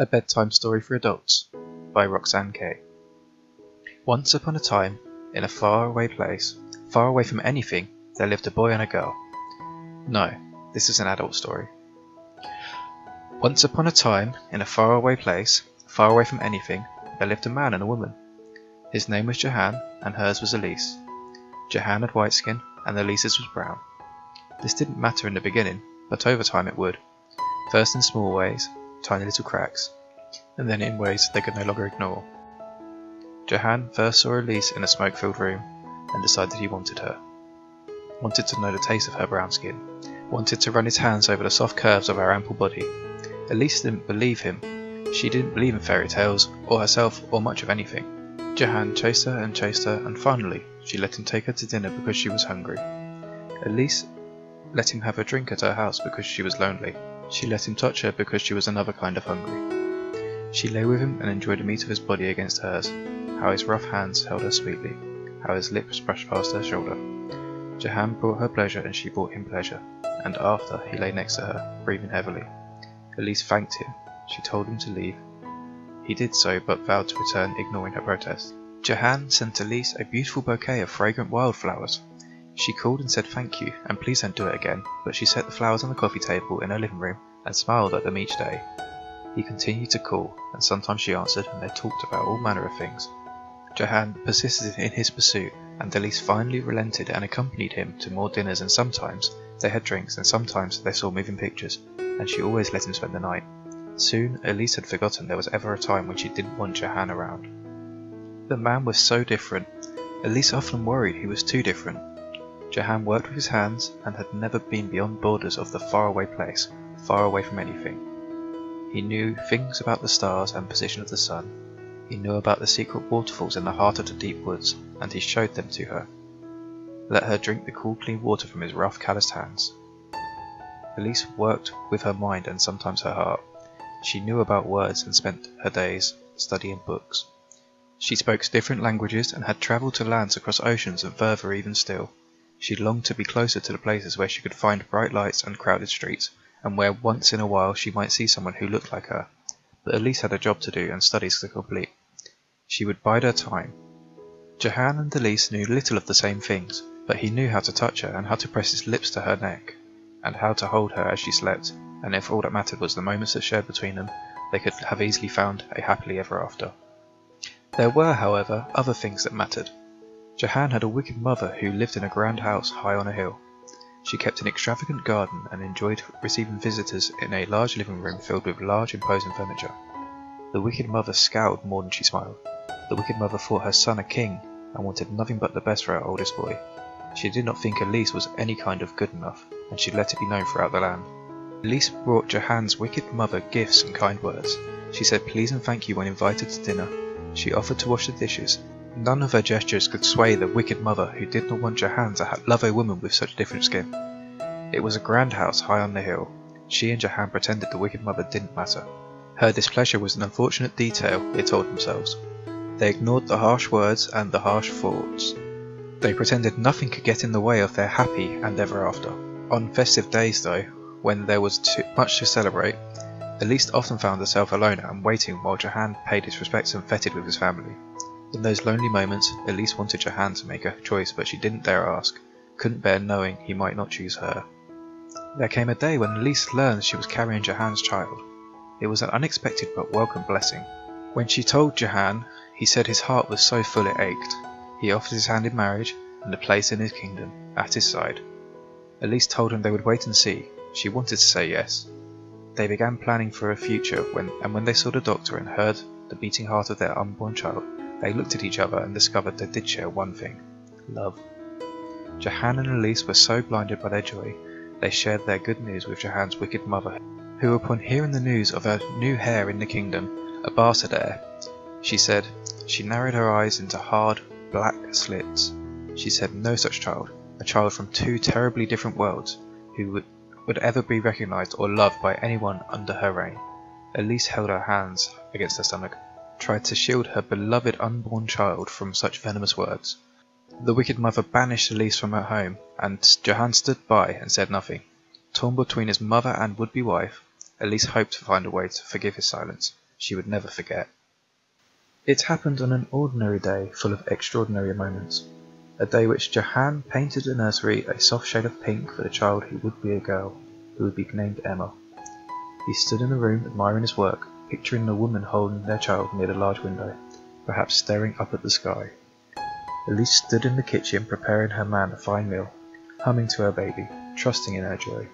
A Bedtime Story for Adults by Roxane Gay. Once upon a time, in a faraway place, far away from anything, there lived a boy and a girl. No, this is an adult story. Once upon a time, in a faraway place, far away from anything, there lived a man and a woman. His name was Jahan, and hers was Elise. Jahan had white skin, and Elise's was brown. This didn't matter in the beginning, but over time it would. First in small ways, tiny little cracks, and then in ways they could no longer ignore. Jahan first saw Elise in a smoke-filled room and decided he wanted her. Wanted to know the taste of her brown skin. Wanted to run his hands over the soft curves of her ample body. Elise didn't believe him. She didn't believe in fairy tales, or herself, or much of anything. Jahan chased her and chased her, and finally she let him take her to dinner because she was hungry. Elise let him have a drink at her house because she was lonely. She let him touch her because she was another kind of hungry. She lay with him and enjoyed the meat of his body against hers, how his rough hands held her sweetly, how his lips brushed past her shoulder. Jahan brought her pleasure and she brought him pleasure, and after he lay next to her, breathing heavily. Elise thanked him. She told him to leave. He did so, but vowed to return, ignoring her protest. Jahan sent Elise a beautiful bouquet of fragrant wildflowers. She called and said thank you, and please don't do it again, but she set the flowers on the coffee table in her living room and smiled at them each day. He continued to call, and sometimes she answered, and they talked about all manner of things. Jahan persisted in his pursuit, and Elise finally relented and accompanied him to more dinners, and sometimes they had drinks, and sometimes they saw moving pictures, and she always let him spend the night. Soon Elise had forgotten there was ever a time when she didn't want Jahan around. The man was so different. Elise often worried he was too different. Jahan worked with his hands and had never been beyond borders of the faraway place, far away from anything. He knew things about the stars and position of the sun. He knew about the secret waterfalls in the heart of the deep woods, and he showed them to her. Let her drink the cool clean water from his rough calloused hands. Elise worked with her mind and sometimes her heart. She knew about words and spent her days studying books. She spoke different languages and had travelled to lands across oceans and further even still. She longed to be closer to the places where she could find bright lights and crowded streets, and where once in a while she might see someone who looked like her. But Elise had a job to do and studies to complete. She would bide her time. Jahan and Elise knew little of the same things, but he knew how to touch her and how to press his lips to her neck, and how to hold her as she slept, and if all that mattered was the moments that shared between them, they could have easily found a happily ever after. There were, however, other things that mattered. Jahan had a wicked mother who lived in a grand house high on a hill. She kept an extravagant garden and enjoyed receiving visitors in a large living room filled with large imposing furniture. The wicked mother scowled more than she smiled. The wicked mother thought her son a king and wanted nothing but the best for her oldest boy. She did not think Elise was any kind of good enough, and she let it be known throughout the land. Elise brought Jahan's wicked mother gifts and kind words. She said please and thank you when invited to dinner. She offered to wash the dishes None of her gestures could sway the wicked mother who did not want Jahan to love a woman with such different skin. It was a grand house high on the hill. She and Jahan pretended the wicked mother didn't matter. Her displeasure was an unfortunate detail, they told themselves. They ignored the harsh words and the harsh thoughts. They pretended nothing could get in the way of their happy and ever after. On festive days, though, when there was too much to celebrate, Elise often found herself alone and waiting while Jahan paid his respects and fetted with his family. In those lonely moments, Elise wanted Jahan to make a choice, but she didn't dare ask, couldn't bear knowing he might not choose her. There came a day when Elise learned she was carrying Jahan's child. It was an unexpected but welcome blessing. When she told Jahan, he said his heart was so full it ached. He offered his hand in marriage and a place in his kingdom, at his side. Elise told him they would wait and see. She wanted to say yes. They began planning for a future when, and when they saw the doctor and heard the beating heart of their unborn child, they looked at each other and discovered they did share one thing love. Jahan and Elise were so blinded by their joy, they shared their good news with Jahan's wicked mother, who, upon hearing the news of her new heir in the kingdom, a bastard heir, she said, she narrowed her eyes into hard, black slits. She said no such child, a child from two terribly different worlds, who would, would ever be recognized or loved by anyone under her reign. Elise held her hands against her stomach tried to shield her beloved unborn child from such venomous words. The wicked mother banished Elise from her home, and Jahan stood by and said nothing. Torn between his mother and would-be wife, Elise hoped to find a way to forgive his silence. she would never forget. It happened on an ordinary day full of extraordinary moments. A day which Jahan painted the nursery a soft shade of pink for the child who would be a girl, who would be named Emma. He stood in the room admiring his work, picturing a woman holding their child near the large window, perhaps staring up at the sky. Elise stood in the kitchen preparing her man a fine meal, humming to her baby, trusting in her joy.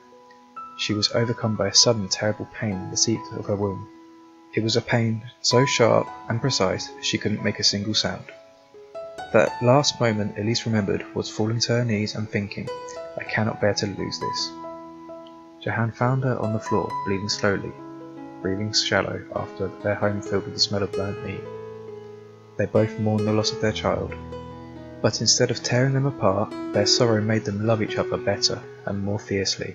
She was overcome by a sudden terrible pain in the seat of her womb. It was a pain so sharp and precise she couldn't make a single sound. That last moment Elise remembered was falling to her knees and thinking, I cannot bear to lose this. Jahan found her on the floor, bleeding slowly, breathing shallow after their home filled with the smell of burnt meat. They both mourned the loss of their child, but instead of tearing them apart, their sorrow made them love each other better and more fiercely.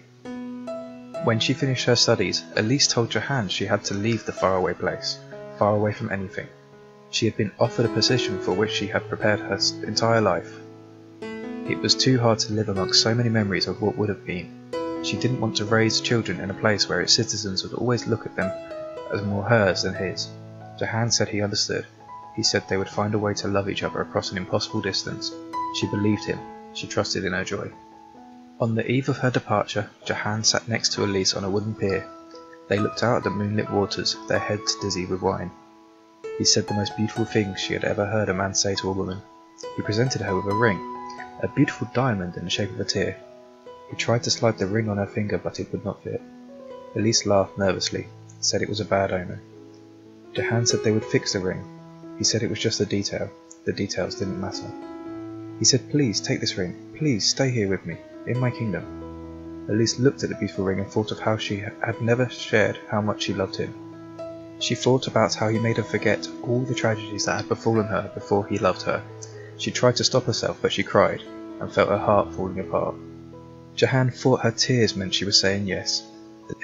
When she finished her studies, Elise told Jahan she had to leave the faraway place, far away from anything. She had been offered a position for which she had prepared her entire life. It was too hard to live amongst so many memories of what would have been. She didn't want to raise children in a place where its citizens would always look at them as more hers than his. Jahan said he understood. He said they would find a way to love each other across an impossible distance. She believed him. She trusted in her joy. On the eve of her departure, Jahan sat next to Elise on a wooden pier. They looked out at the moonlit waters, their heads dizzy with wine. He said the most beautiful things she had ever heard a man say to a woman. He presented her with a ring, a beautiful diamond in the shape of a tear. He tried to slide the ring on her finger, but it would not fit. Elise laughed nervously, said it was a bad omen. Jahan said they would fix the ring. He said it was just a detail. The details didn't matter. He said, Please take this ring. Please stay here with me in my kingdom. Elise looked at the beautiful ring and thought of how she had never shared how much she loved him. She thought about how he made her forget all the tragedies that had befallen her before he loved her. She tried to stop herself, but she cried, and felt her heart falling apart. Jahan thought her tears meant she was saying yes.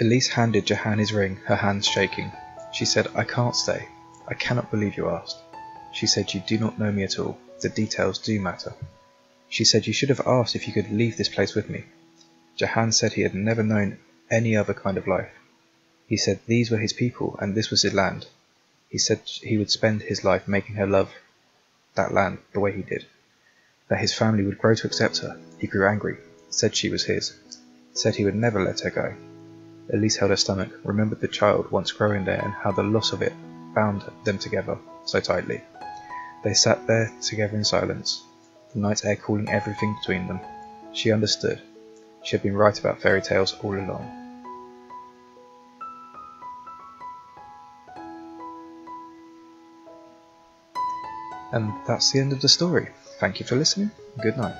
Elise handed Jahan his ring, her hands shaking. She said, I can't stay. I cannot believe you asked. She said, You do not know me at all. The details do matter. She said you should have asked if you could leave this place with me. Jahan said he had never known any other kind of life. He said these were his people and this was his land. He said he would spend his life making her love that land the way he did. That his family would grow to accept her. He grew angry, said she was his, said he would never let her go. Elise held her stomach, remembered the child once growing there and how the loss of it bound them together so tightly. They sat there together in silence, the night air cooling everything between them. She understood. She had been right about fairy tales all along. And that's the end of the story. Thank you for listening. Good night.